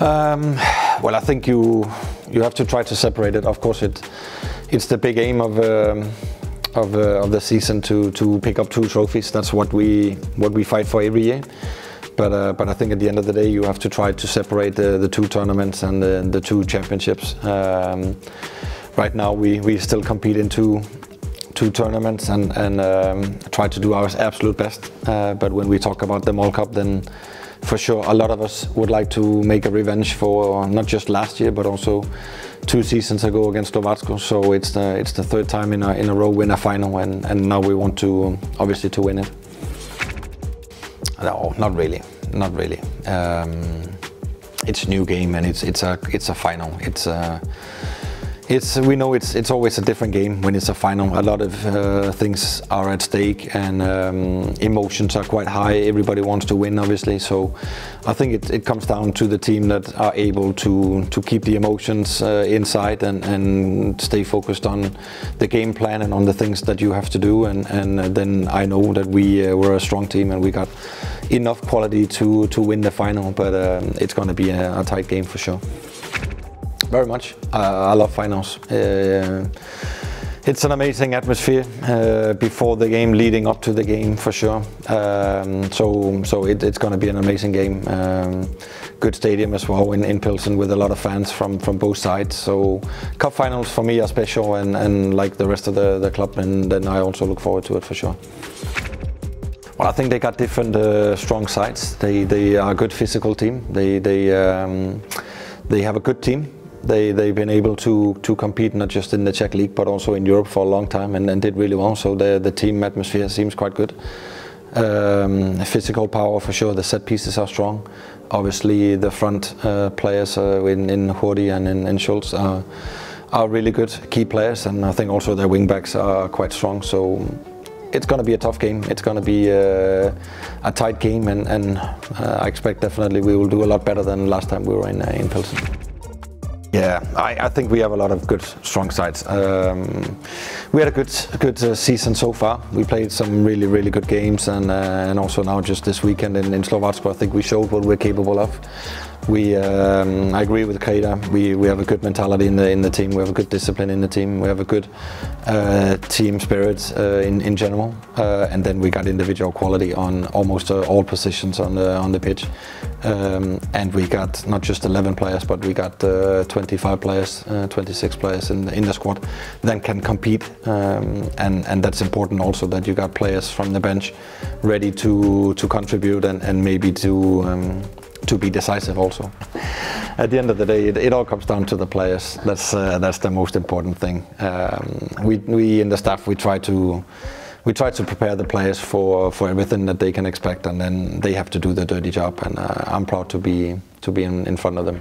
Um, well, I think you you have to try to separate it. Of course, it it's the big aim of um, of, uh, of the season to to pick up two trophies. That's what we what we fight for every year. But uh, but I think at the end of the day, you have to try to separate the, the two tournaments and the, the two championships. Um, right now, we we still compete in two two tournaments and and um, try to do our absolute best. Uh, but when we talk about the MOL Cup, then for sure a lot of us would like to make a revenge for not just last year but also two seasons ago against Slovácko. So it's the it's the third time in a in a row win a final, and and now we want to um, obviously to win it. No, not really, not really. Um, it's new game and it's it's a it's a final. It's a it's we know it's it's always a different game when it's a final. A lot of uh, things are at stake and um, emotions are quite high. Everybody wants to win, obviously. So I think it, it comes down to the team that are able to to keep the emotions uh, inside and, and stay focused on the game plan and on the things that you have to do. And and then I know that we uh, were a strong team and we got enough quality to to win the final. But um, it's going to be a, a tight game for sure. Very much. Uh, I love finals. Uh, it's an amazing atmosphere uh, before the game, leading up to the game for sure. Um, so, so it, it's going to be an amazing game. Um, good stadium as well in, in Pilsen with a lot of fans from, from both sides. So, cup finals for me are special, and, and like the rest of the, the club, and then I also look forward to it for sure. Well, I think they got different uh, strong sides. They they are a good physical team. They they um, they have a good team. They they've been able to to compete not just in the Czech league but also in Europe for a long time and, and did really well. So the the team atmosphere seems quite good. Um, physical power for sure. The set pieces are strong. Obviously, the front uh, players uh, in in Hurdy and in, in Šulc are are really good key players, and I think also their wingbacks are quite strong. So it's going to be a tough game. It's going to be uh, a tight game, and, and uh, I expect definitely we will do a lot better than last time we were in uh, in Pilsen. Yeah, I, I, think we have a lot of good, strong sides. Um, we had a good, good uh, season so far. We played some really, really good games, and uh, and also now just this weekend in, in Slovácko, I think we showed what we're capable of. We, um, I agree with Krejčí. We, we have a good mentality in the in the team. We have a good discipline in the team. We have a good uh, team spirit uh, in in general, uh, and then we got individual quality on almost uh, all positions on the on the pitch. Um, and we got not just 11 players, but we got uh, 25 players, uh, 26 players in, in the squad that can compete. Um, and, and that's important also that you got players from the bench ready to, to contribute and, and maybe to, um, to be decisive also. At the end of the day, it, it all comes down to the players. That's, uh, that's the most important thing. Um, we, we in the staff, we try to we try to prepare the players for, for everything that they can expect, and then they have to do the dirty job. And uh, I'm proud to be to be in, in front of them.